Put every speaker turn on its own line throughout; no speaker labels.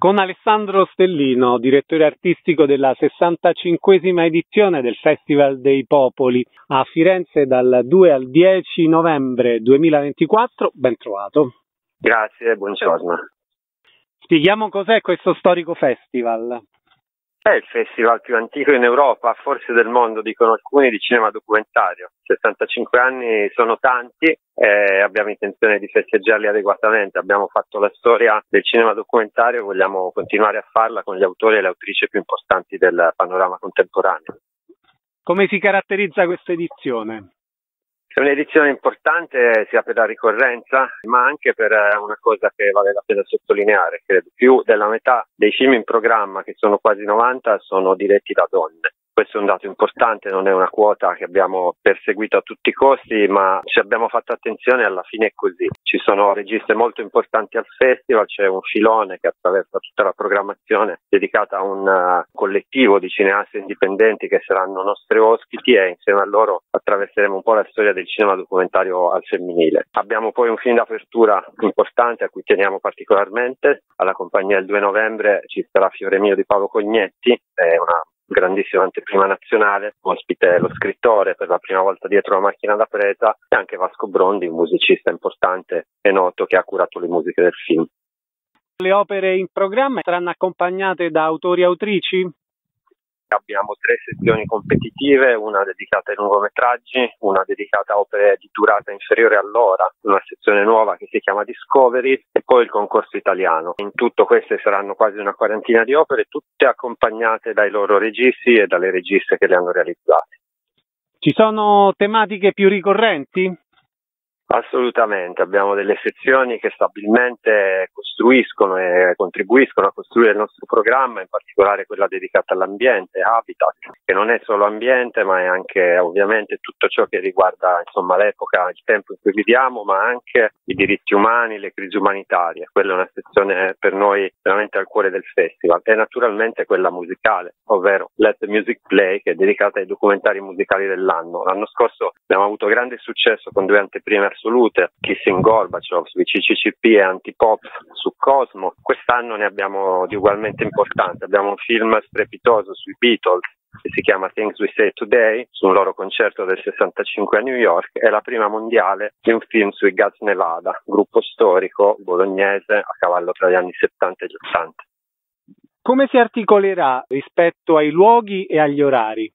con Alessandro Stellino, direttore artistico della 65esima edizione del Festival dei Popoli a Firenze dal 2 al 10 novembre 2024. Ben trovato.
Grazie, buongiorno.
Spieghiamo cos'è questo storico festival.
È il festival più antico in Europa, forse del mondo, dicono alcuni, di cinema documentario. 65 anni sono tanti e abbiamo intenzione di festeggiarli adeguatamente. Abbiamo fatto la storia del cinema documentario e vogliamo continuare a farla con gli autori e le autrici più importanti del panorama contemporaneo.
Come si caratterizza questa edizione?
È un'edizione importante sia per la ricorrenza, ma anche per eh, una cosa che vale la pena sottolineare, credo. Più della metà dei film in programma, che sono quasi 90, sono diretti da donne. Questo è un dato importante, non è una quota che abbiamo perseguito a tutti i costi, ma ci abbiamo fatto attenzione e alla fine è così. Ci sono registe molto importanti al festival, c'è un filone che attraversa tutta la programmazione dedicata a un uh, collettivo di cineasti indipendenti che saranno nostri ospiti e insieme a loro attraverseremo un po' la storia del cinema documentario al femminile. Abbiamo poi un film d'apertura importante a cui teniamo particolarmente, alla compagnia il 2 novembre ci sarà Fiore mio di Paolo Cognetti, è una grandissima anteprima nazionale, ospite lo scrittore per la prima volta dietro la macchina da presa e anche Vasco Brondi, un musicista importante e noto che ha curato le musiche del film.
Le opere in programma saranno accompagnate da autori e autrici?
Abbiamo tre sezioni competitive, una dedicata ai lungometraggi, una dedicata a opere di durata inferiore all'ora, una sezione nuova che si chiama Discovery e poi il concorso italiano. In tutto queste saranno quasi una quarantina di opere, tutte accompagnate dai loro registi e dalle registe che le hanno realizzate.
Ci sono tematiche più ricorrenti?
Assolutamente, abbiamo delle sezioni che stabilmente costruiscono e contribuiscono a costruire il nostro programma, in particolare quella dedicata all'ambiente, Habitat, che non è solo ambiente ma è anche ovviamente tutto ciò che riguarda insomma, l'epoca, il tempo in cui viviamo, ma anche i diritti umani, le crisi umanitarie. Quella è una sezione per noi veramente al cuore del festival e naturalmente quella musicale, ovvero Let the Music Play, che è dedicata ai documentari musicali dell'anno. L'anno scorso abbiamo avuto grande successo con due anteprime assolute, Kissing Gorbachev CCCP e Antipop su Cosmo. Quest'anno ne abbiamo di ugualmente importanza. Abbiamo un film strepitoso sui Beatles che si chiama Things We Say Today, su un loro concerto del 65 a New York, è la prima mondiale di un film sui Gas Nevada, gruppo storico bolognese a cavallo tra gli anni 70 e gli 80.
Come si articolerà rispetto ai luoghi e agli orari?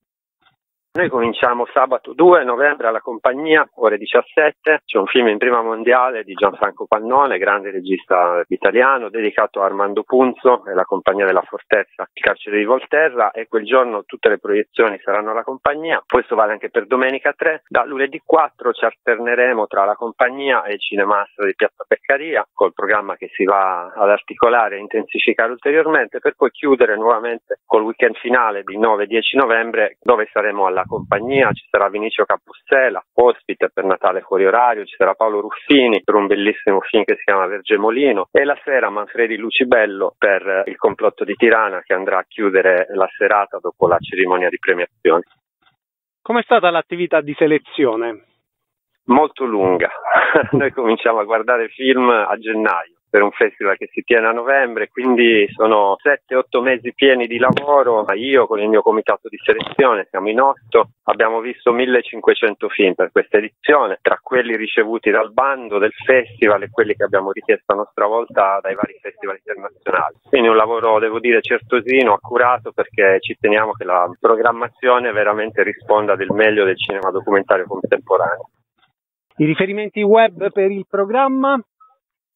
Noi cominciamo sabato 2 novembre alla compagnia, ore 17, c'è un film in prima mondiale di Gianfranco Pannone, grande regista italiano, dedicato a Armando Punzo e la compagnia della Fortezza, il carcere di Volterra. E quel giorno tutte le proiezioni saranno alla compagnia, questo vale anche per domenica 3, da lunedì 4 ci alterneremo tra la compagnia e il cinemastro di Piazza Peccaria col programma che si va ad articolare e intensificare ulteriormente per poi chiudere nuovamente col weekend finale di 9-10 novembre dove saremo alla compagnia, ci sarà Vinicio Capossela, ospite per Natale fuori orario, ci sarà Paolo Ruffini per un bellissimo film che si chiama Verge Molino e la sera Manfredi Lucibello per il complotto di Tirana che andrà a chiudere la serata dopo la cerimonia di premiazione.
Com'è stata l'attività di selezione?
Molto lunga. Noi cominciamo a guardare film a gennaio per un festival che si tiene a novembre, quindi sono 7-8 mesi pieni di lavoro. Io con il mio comitato di selezione, siamo in otto, abbiamo visto 1500 film per questa edizione, tra quelli ricevuti dal bando del festival e quelli che abbiamo richiesto a nostra volta dai vari festival internazionali. Quindi un lavoro, devo dire, certosino, accurato, perché ci teniamo che la programmazione veramente risponda del meglio del cinema documentario contemporaneo.
I riferimenti web per il programma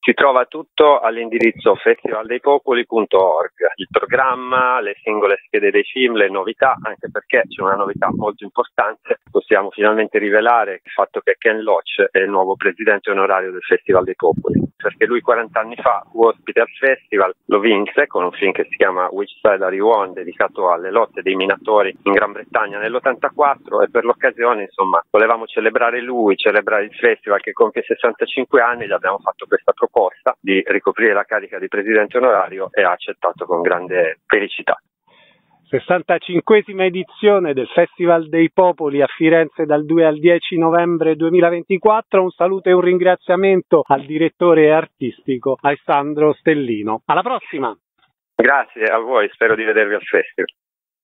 si trova tutto all'indirizzo festivaldeipopoli.org, il programma, le singole schede dei film, le novità, anche perché c'è una novità molto importante, possiamo finalmente rivelare il fatto che Ken Loach è il nuovo presidente onorario del Festival dei Popoli, perché lui 40 anni fa fu ospite al festival, lo vinse con un film che si chiama Which Side Are You On, dedicato alle lotte dei minatori in Gran Bretagna nell'84 e per l'occasione insomma volevamo celebrare lui, celebrare il festival che compie 65 anni, gli abbiamo fatto questa proposta proposta di ricoprire la carica di presidente onorario e ha accettato con grande felicità.
65esima edizione del Festival dei Popoli a Firenze dal 2 al 10 novembre 2024. Un saluto e un ringraziamento al direttore artistico Alessandro Stellino. Alla prossima!
Grazie a voi, spero di vedervi al festival.